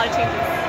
lot of changes.